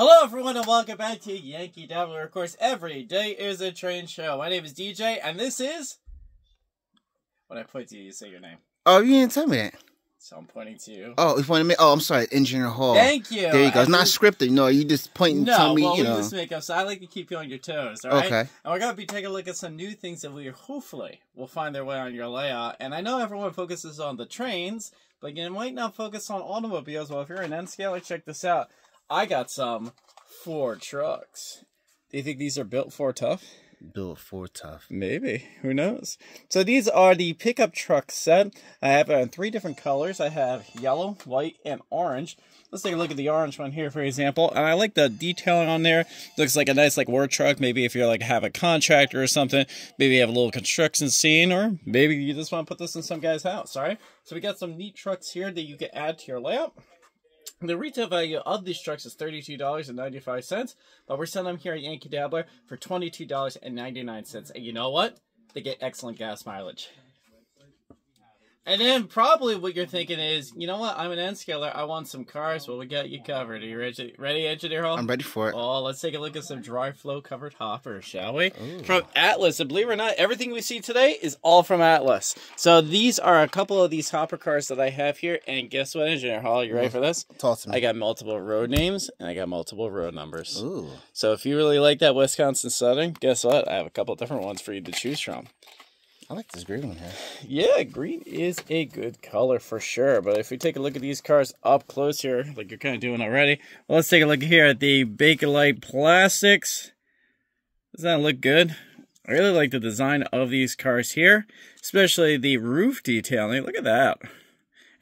Hello, everyone, and welcome back to Yankee Dabbler. Of course, every day is a train show. My name is DJ, and this is. When I point to you, you say your name. Oh, you didn't tell me that. So I'm pointing to you. Oh, you pointed me. Oh, I'm sorry, Engineer Hall. Thank you. There you go. It's not scripted. No, you just point and No, tell me. well, you know. just make up. So I like to keep you on your toes. All right. Okay. And we're gonna be taking a look at some new things that we hopefully will find their way on your layout. And I know everyone focuses on the trains, but you might not focus on automobiles. Well, if you're an N scaler, check this out. I got some Ford trucks. Do you think these are built for tough? Built for tough. Maybe. Who knows? So these are the pickup truck set. I have it in three different colors. I have yellow, white, and orange. Let's take a look at the orange one here, for example. And I like the detailing on there. Looks like a nice like work truck. Maybe if you're like have a contractor or something. Maybe you have a little construction scene, or maybe you just want to put this in some guy's house. All right. So we got some neat trucks here that you can add to your layout. The retail value of these trucks is $32.95, but we're selling them here at Yankee Dabbler for $22.99. And you know what? They get excellent gas mileage. And then probably what you're thinking is, you know what? I'm an N scaler. I want some cars. Well, we got you covered. Are you ready, ready Engineer Hall? I'm ready for it. Oh, let's take a look at some Dry-Flo covered hoppers, shall we? From Atlas. And believe it or not, everything we see today is all from Atlas. So these are a couple of these hopper cars that I have here. And guess what, Engineer Hall? You ready mm. for this? Talk to me. I got multiple road names and I got multiple road numbers. Ooh. So if you really like that Wisconsin Southern, guess what? I have a couple different ones for you to choose from. I like this green one here. Yeah, green is a good color for sure. But if we take a look at these cars up close here, like you're kind of doing already, well, let's take a look here at the Bakelite Plastics. Does that look good? I really like the design of these cars here, especially the roof detailing. Look at that.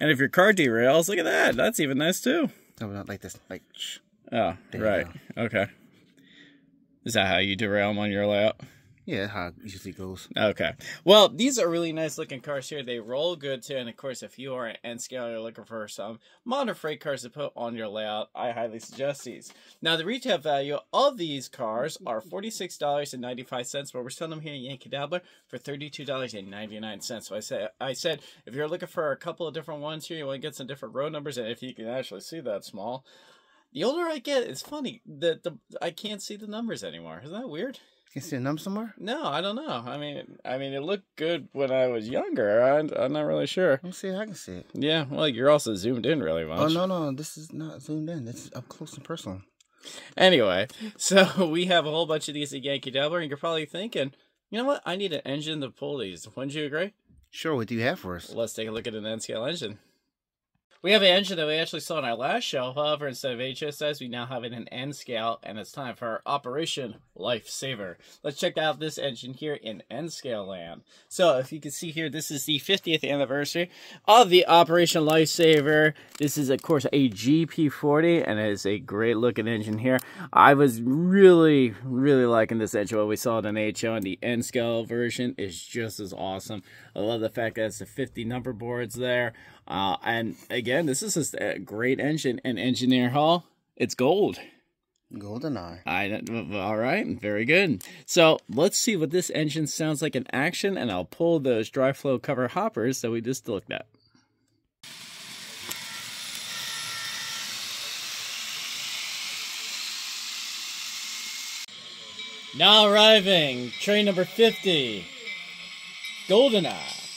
And if your car derails, look at that. That's even nice too. No, not like this. Like, shh. Oh, There right. Okay. Is that how you derail them on your layout? Yeah, how it usually goes. Okay. Well, these are really nice looking cars here. They roll good too. And of course, if you are an scale you're looking for some modern freight cars to put on your layout, I highly suggest these. Now, the retail value of these cars are $46.95, but we're selling them here at Yankee Dabbler for $32.99. So I said, I said, if you're looking for a couple of different ones here, you want to get some different road numbers, and if you can actually see that small, the older I get, it's funny that the I can't see the numbers anymore. Isn't that weird? Can you see a number somewhere? No, I don't know. I mean, I mean, it looked good when I was younger. I, I'm not really sure. Let me see if I can see it. Yeah, well, you're also zoomed in really much. Oh, no, no. This is not zoomed in. This is up close and personal. Anyway, so we have a whole bunch of these at Yankee Dabbler, and you're probably thinking, you know what? I need an engine to pull these. Wouldn't you agree? Sure, what do you have for us? Let's take a look at an N scale engine. We have an engine that we actually saw in our last show. However, instead of HSS, we now have it in N scale, and it's time for Operation Lifesaver. Let's check out this engine here in N scale land. So, if you can see here, this is the 50th anniversary of the Operation Lifesaver. This is, of course, a GP40, and it is a great looking engine here. I was really, really liking this engine when we saw it in HO, and the N scale version is just as awesome. I love the fact that it's the 50 number boards there. Uh, and again, this is just a great engine. And Engineer Hall, it's gold. Golden Eye. I all right, very good. So let's see what this engine sounds like in action, and I'll pull those Dry-Flo cover hoppers that we just looked at. Now arriving, train number 50, GoldenEye.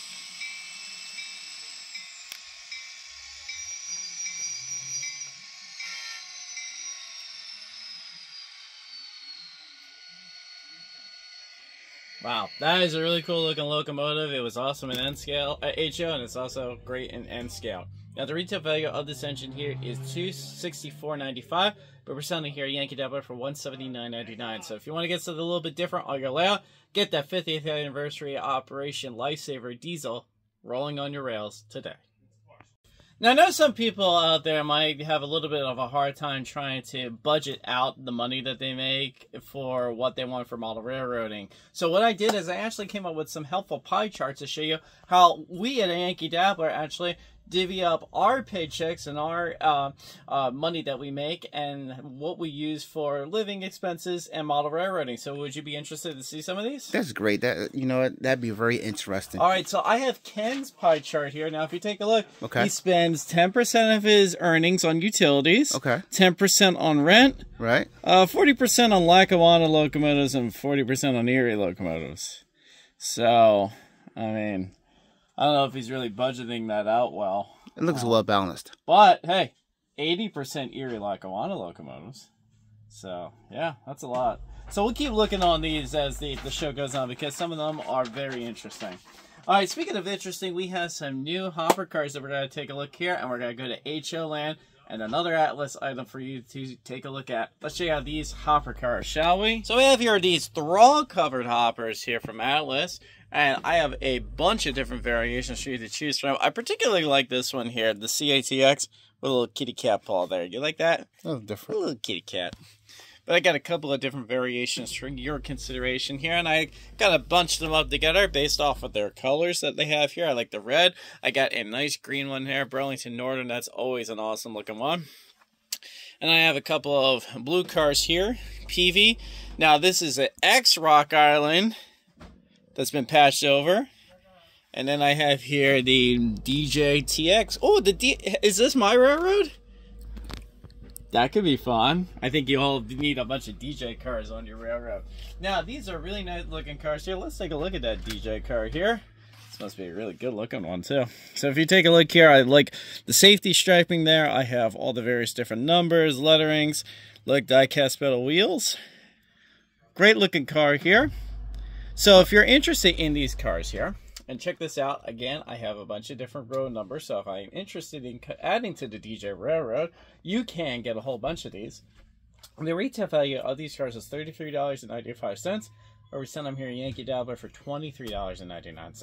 Wow, that is a really cool looking locomotive. It was awesome in N scale, uh, HO, and it's also great in N scale. Now the retail value of this engine here is 264.95 but we're selling here at Yankee Dabbler for one seventy nine ninety nine. So if you want to get something a little bit different on your layout, get that 50th anniversary Operation Lifesaver diesel rolling on your rails today. Now, I know some people out there might have a little bit of a hard time trying to budget out the money that they make for what they want for model railroading. So what I did is I actually came up with some helpful pie charts to show you how we at Yankee Dabbler actually divvy up our paychecks and our uh, uh, money that we make and what we use for living expenses and model railroading. So, would you be interested to see some of these? That's great. That you know? That'd be very interesting. All right, so I have Ken's pie chart here. Now, if you take a look, Okay. he spends 10% of his earnings on utilities, Okay. 10% on rent, Right? uh, 40% on Lackawanna locomotives, and 40% on Erie locomotives. So, I mean, I don't know if he's really budgeting that out well. It looks um, well balanced. But, hey, 80% Erie Lackawanna locomotives. So, yeah, that's a lot. So we'll keep looking on these as the, the show goes on because some of them are very interesting. All right, speaking of interesting, we have some new hopper cars that we're going to take a look here, and we're going to go to HO Land and another Atlas item for you to take a look at. Let's check out these hopper cars, shall we? So we have here these Thrall covered hoppers here from Atlas. And I have a bunch of different variations for you to choose from. I particularly like this one here, the CATX with a little kitty cat paw there. You like that? A different. little kitty cat. But I got a couple of different variations for your consideration here, and I got a bunch of them up together based off of their colors that they have here. I like the red. I got a nice green one here, Burlington Northern. That's always an awesome looking one. And I have a couple of blue cars here, PV. Now this is an X Rock Island that's been patched over. And then I have here the DJ TX. Oh, the D is this my railroad? That could be fun. I think you all need a bunch of DJ cars on your railroad. Now, these are really nice looking cars here. Let's take a look at that DJ car here. This must be a really good looking one too. So if you take a look here, I like the safety striping there. I have all the various different numbers, letterings, look die-cast metal wheels. Great looking car here. So if you're interested in these cars here, and check this out again, I have a bunch of different road numbers. So if I'm interested in adding to the DJ Railroad, you can get a whole bunch of these. The retail value of these cars is $33.95, or we send them here Yankee Dabbler for $23.99.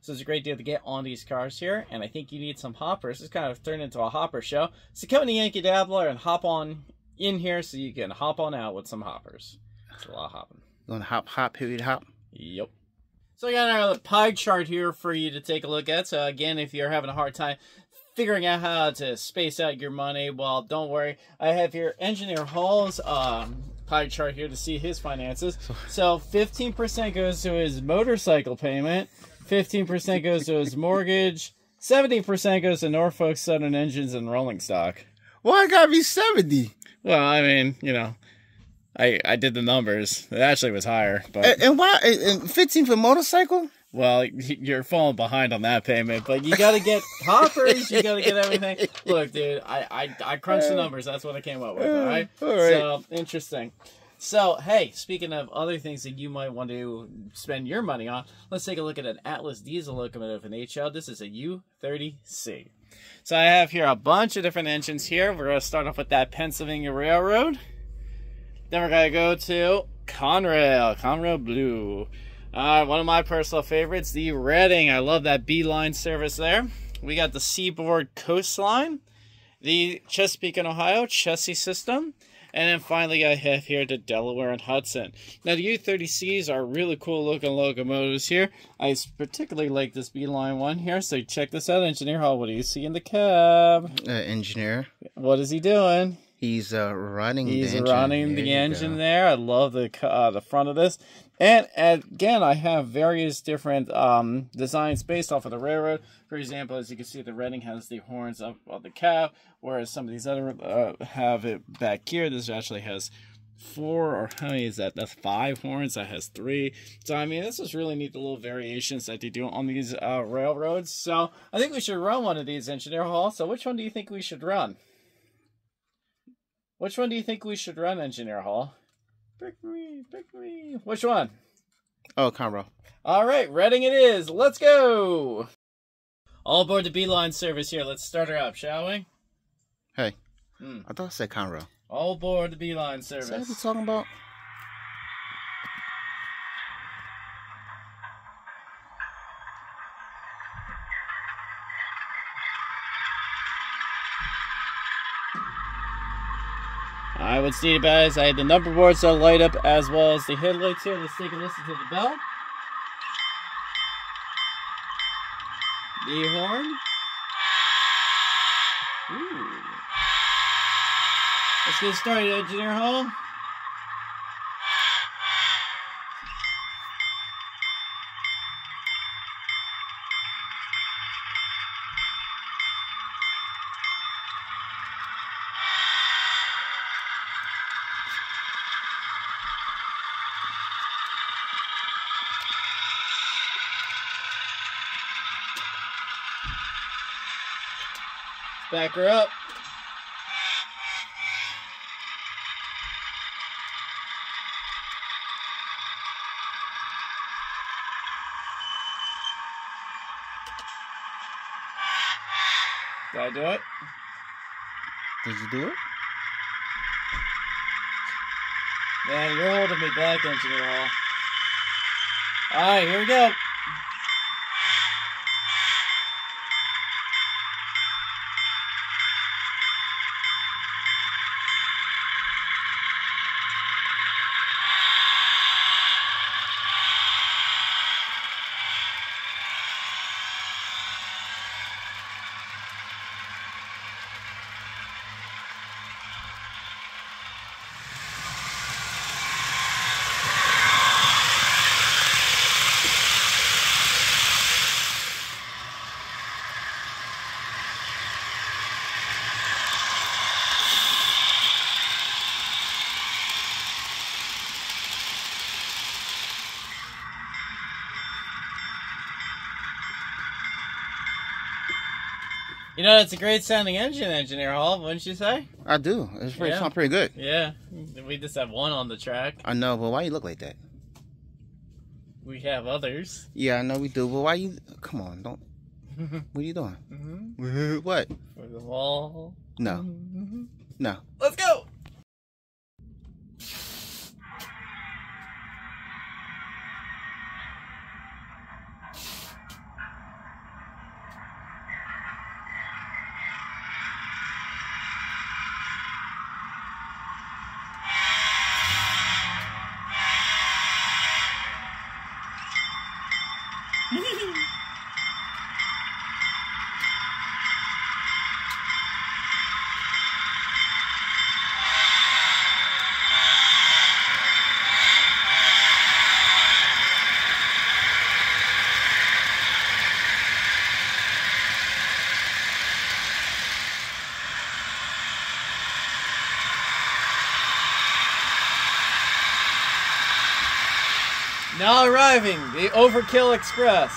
So it's a great deal to get on these cars here, and I think you need some hoppers. It's kind of turned into a hopper show. So come to Yankee Dabbler and hop on in here so you can hop on out with some hoppers. It's a lot of hopping. Going hop, hop, period, hop. Yep. So I got our pie chart here for you to take a look at. So again, if you're having a hard time figuring out how to space out your money, well, don't worry. I have here Engineer Hall's um, pie chart here to see his finances. So 15% goes to his motorcycle payment, 15% goes to his mortgage, 70% goes to Norfolk Southern Engines and Rolling Stock. Why I gotta be 70? Well, I mean, you know, I I did the numbers. It actually was higher, but And, and why? And 15 for motorcycle? Well, you're falling behind on that payment, but you got to get hoppers. You got to get everything. Look, dude, I, I I crunched the numbers. That's what I came up with. All right. All right. So interesting. So hey, speaking of other things that you might want to spend your money on, let's take a look at an Atlas diesel locomotive in HO. This is a U30C. So I have here a bunch of different engines here. We're gonna start off with that Pennsylvania Railroad. Then we're gonna go to Conrail, Conrail Blue. Uh, one of my personal favorites, the Reading. I love that beeline service there. We got the Seaboard Coastline, the Chesapeake and Ohio Chessie system, and then finally I have here the Delaware and Hudson. Now the U30Cs are really cool looking locomotives here. I particularly like this beeline one here. So check this out, Engineer Hall. What do you see in the cab? Uh, engineer. What is he doing? He's uh, running He's the engine. running There the engine go. there. I love the uh, the front of this. And again, I have various different um, designs based off of the railroad. For example, as you can see, the Reading has the horns up on the cab, whereas some of these other uh, have it back here. This actually has four, or how many is that? That's five horns. That has three. So, I mean, this is really neat, the little variations that they do on these uh, railroads. So, I think we should run one of these, Engineer Hall. So, which one do you think we should run? Which one do you think we should run, Engineer Hall? Pick me, pick me. Which one? Oh, Conrail. All right, Reading it is. Let's go. All aboard the Beeline service here. Let's start her up, shall we? Hey. Hmm. I thought I said Conrail. All aboard the Beeline Is that what service. you're talking about? I would see guys? I had the number boards that light up as well as the headlights here. Let's take a listen to the bell. The horn. Ooh. Let's get started, Engineer Hall. Back her up. Did I do it? Did you do it? Man, you're holding me back, Engineer Hall. Alright, here we go. You know, it's a great sounding engine, Engineer Hall, wouldn't you say? I do. It's pretty Yeah. sound pretty good. Yeah. We just have one on the track. I know, but why you look like that? We have others. Yeah, I know we do, but why you? Come on, don't. What are you doing? mm-hmm. What? For the wall. No, Mhm. no. Let's go! Now arriving, the Overkill Express.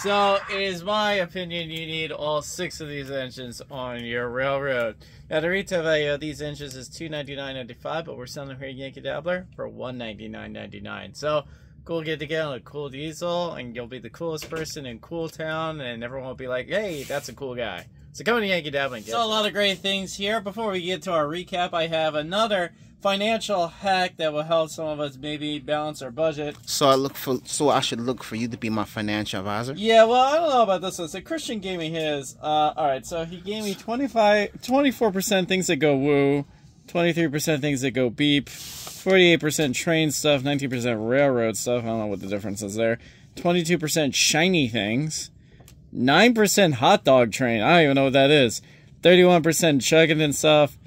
So, it is my opinion you need all six of these engines on your railroad. Now, the retail value of these engines is $299.95, but we're selling them here at Yankee Dabbler for $199.99. So, cool get together on a cool diesel, and you'll be the coolest person in Cool Town, and everyone will be like, hey, that's a cool guy. So, come to Yankee Dabbler and get So, a lot of great things here. Before we get to our recap, I have another financial hack that will help some of us maybe balance our budget. So I look for. So I should look for you to be my financial advisor. Yeah, well, I don't know about this one. So Christian gave me his. Uh, all right, so he gave me 25, 24% things that go woo, 23% things that go beep, 48% train stuff, 19% railroad stuff. I don't know what the difference is there. 22% shiny things, 9% hot dog train. I don't even know what that is. 31% chugging and stuff.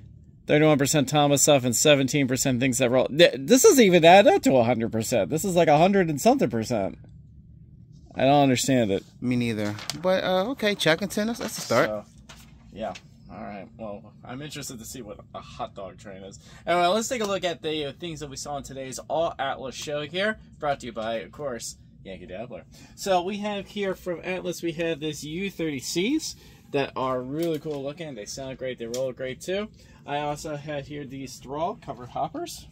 31% Thomas stuff and 17% things that roll. This doesn't even add up to 100%. This is like 100 and something percent. I don't understand it. Me neither. But uh, okay, Chuggington. That's, that's a start. So, yeah. All right. Well, I'm interested to see what a hot dog train is. Anyway, let's take a look at the things that we saw in today's All Atlas show here, brought to you by, of course, Yankee Dabbler. So we have here from Atlas, we have this U30Cs that are really cool looking. They sound great. They roll great too. I also had here these Thrall covered hoppers.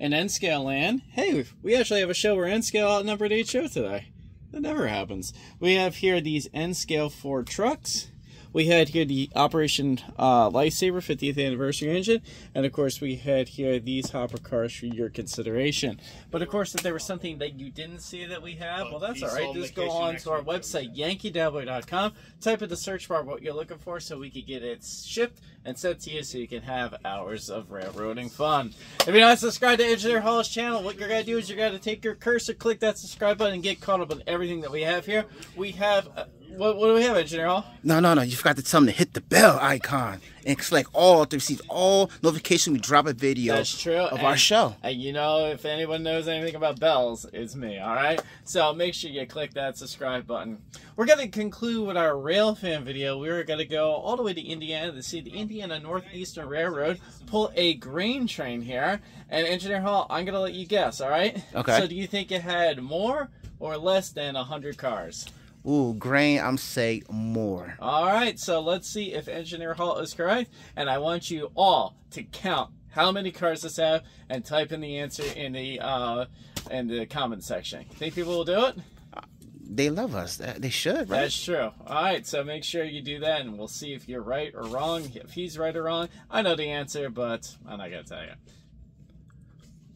And N-Scale Land. Hey, we actually have a show where N-Scale outnumbered show today. That never happens. We have here these N-Scale Ford trucks. We had here the Operation uh, Lifesaver 50th anniversary engine, and of course we had here these hopper cars for your consideration. But of course, if there was something that you didn't see that we have, well, that's all right. Just go on to our website, yankeedabbler.com, type in the search bar what you're looking for so we could get it shipped and sent to you so you can have hours of railroading fun. If you're not subscribed to Engineer Hall's channel, what you're going to do is you're going to take your cursor, click that subscribe button, and get caught up on everything that we have here. We have, uh, what, what do we have, Engineer Hall? No, no, no. You forgot to tell them to hit the bell icon and select all to receive all notification we drop a video That's true. of and, our show. And you know, if anyone knows anything about bells, it's me, alright? So make sure you click that subscribe button. We're going to conclude with our rail fan video. We're going to go all the way to Indiana to see the Indiana Northeastern Railroad pull a grain train here. And Engineer Hall, I'm going to let you guess, alright? Okay. So do you think it had more or less than 100 cars? Ooh, grain, I'm say more. All right, so let's see if Engineer Hall is correct. And I want you all to count how many cars this have and type in the answer in the uh, in the comment section. Think people will do it? They love us. They should, right? That's true. All right, so make sure you do that, and we'll see if you're right or wrong. If he's right or wrong, I know the answer, but I'm not gonna tell you.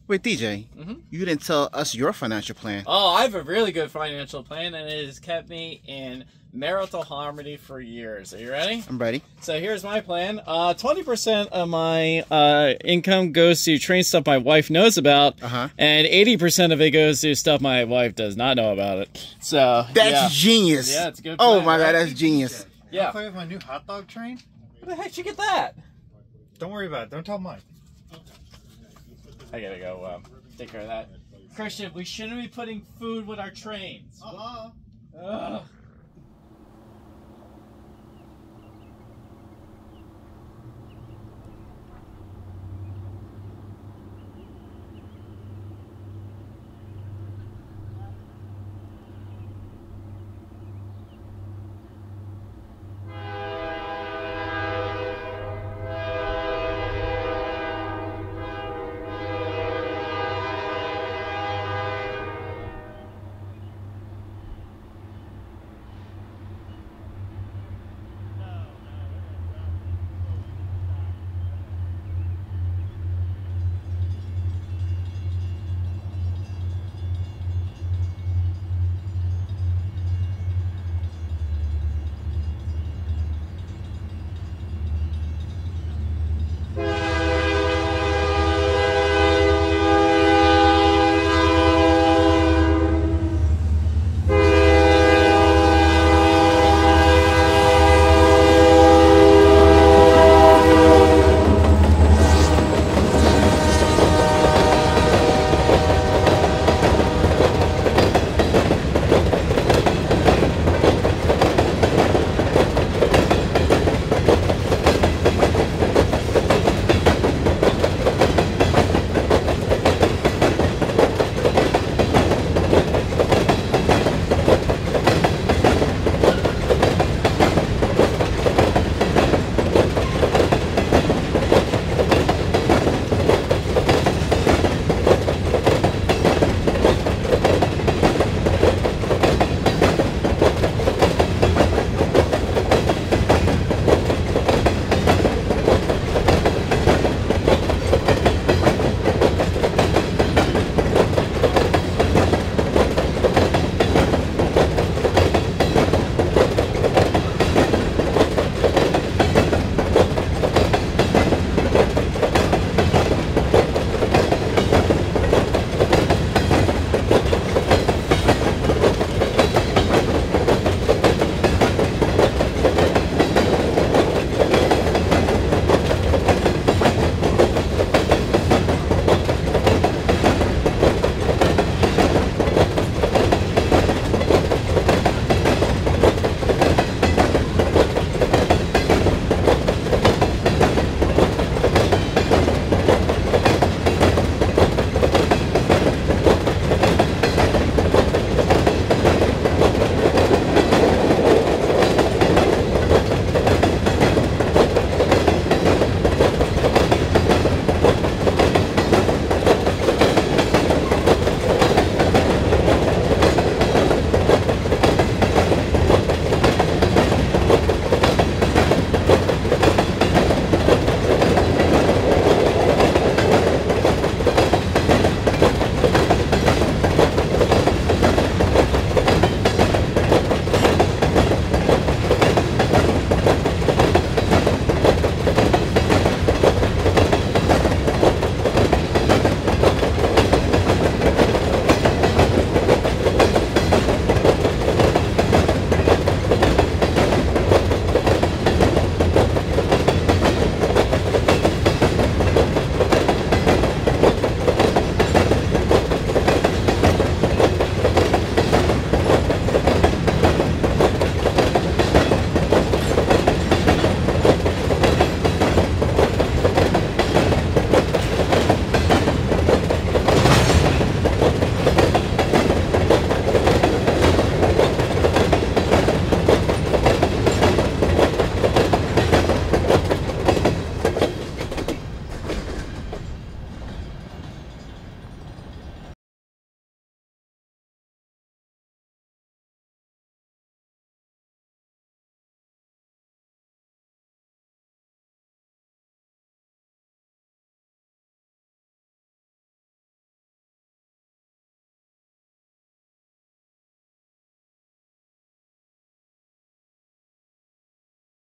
Wait, DJ, Mhm. you didn't tell us your financial plan. Oh, I have a really good financial plan, and it has kept me in marital harmony for years. Are you ready? I'm ready. So here's my plan. Uh, 20% of my uh, income goes to train stuff my wife knows about, Uh-huh. and 80% of it goes to stuff my wife does not know about it. So, That's yeah. genius. Yeah, it's a good Oh my right? god, that's genius. Yeah. Play with my new hot dog train? Where the heck did you get that? Don't worry about it. Don't tell Mike. I gotta go um, take care of that. Christian, we shouldn't be putting food with our trains. Uh-huh. Ugh.